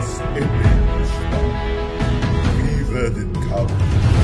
Ist nah. Wir werden kommen.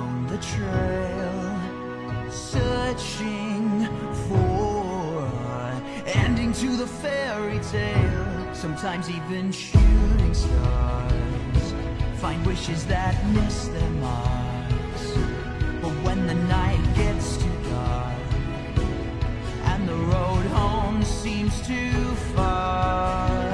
Known the trail. Searching for ending to the fairy tale. Sometimes even shooting stars find wishes that miss their marks. But when the night gets too dark and the road home seems too far.